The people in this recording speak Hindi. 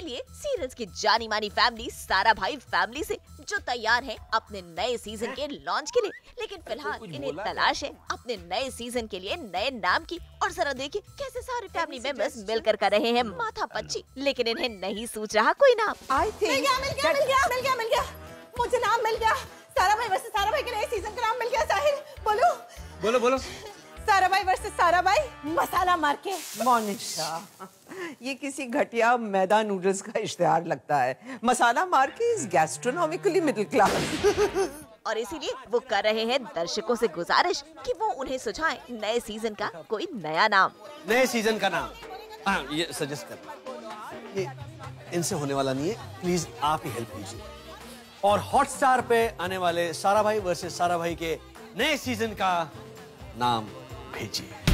इसीलिए सीरियल्स की जानी मानी फैमिली सारा भाई फैमिली से जो तैयार है अपने नए सीज़न के लॉन्च के लिए। लेकिन फ़िलहाल इन्हें तलाश है अपने नए सीज़न के लिए नए नाम की। और जरा देखिए कैसे सारे फैमिली मेंबर्स मिलकर कर रहे हैं माथा पच्ची। लेकिन इन्हें नहीं सूझ रहा कोई नाम। आई थिंक मिल गया मिल गया मिल गया मिल गया मिल गया। मुझे नाम मिल गया। सारा भाई वर्सेस सारा भाई के नए सीज़न का नाम मिल गया साहिल। बोलो। बोलो बोलो। सारा भाई वर्सेस सारा भाई मसाला मार के। मोनिशा ये किसी घटिया मैदा नूडल्स का इश्तेहार लगता है। मसाला मार के इज़ गैस्ट्रोनॉमिकली मिडिल क्लास और इसीलिए वो कर रहे हैं दर्शकों से गुजारिश कि वो उन्हें सुझाएँ नए सीज़न का कोई नया नाम। नए सीज़न का नाम। हाँ ये सजेस्ट कर ये इनसे होने वाला नहीं है। प्लीज़ आप ही हेल्प कीजिए। और हॉटस्टार पे आने वाले सारा भाई वर्सेस सारा भाई के नए सीज़न का नाम भेजिए।